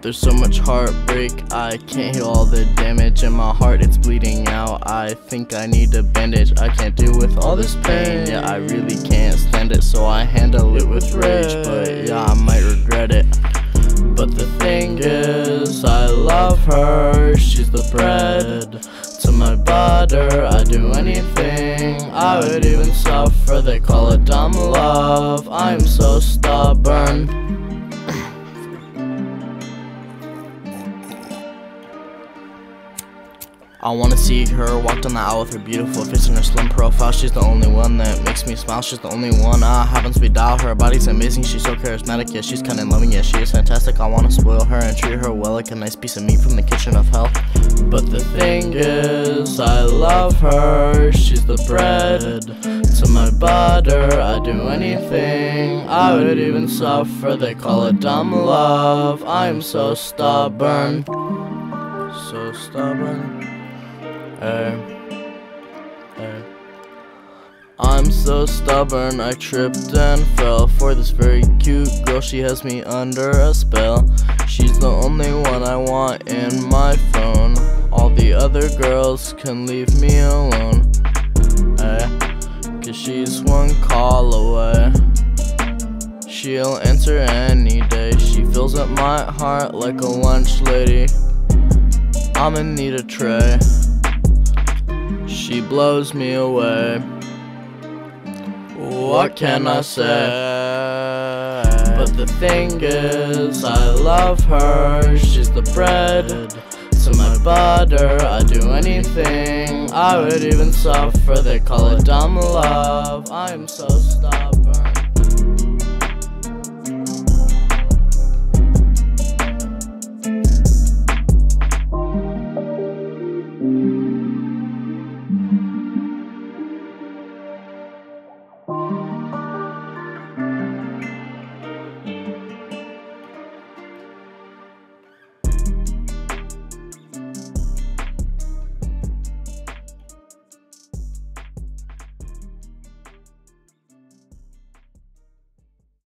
There's so much heartbreak, I can't heal all the damage In my heart it's bleeding out, I think I need a bandage I can't deal with all this pain, yeah I really can't stand it So I handle it with rage, but yeah I might regret it. But the thing is, I love her, she's the bread to my butter. I'd do anything, I would even suffer. They call it dumb love, I'm so stubborn I wanna see her walk down the aisle with her beautiful face and her slim profile. She's the only one that makes me smile. She's the only one I haven't speed dial. Her body's amazing. She's so charismatic. Yeah, she's kind of loving. Yeah, she is fantastic. I wanna spoil her and treat her well like a nice piece of meat from the kitchen of hell. But the thing is, I love her. She's the bread to my butter. I'd do anything. I would even suffer. They call it dumb love. I'm so stubborn. So stubborn. Hey. Hey. I'm so stubborn, I tripped and fell for this very cute girl. She has me under a spell. She's the only one I want in my phone. All the other girls can leave me alone. Hey. Cause she's one call away. She'll answer any day. She fills up my heart like a lunch lady. I'ma need a tray she blows me away. What can I say? But the thing is, I love her, she's the bread to my butter. I'd do anything, I would even suffer. They call it dumb love. I'm so stubborn.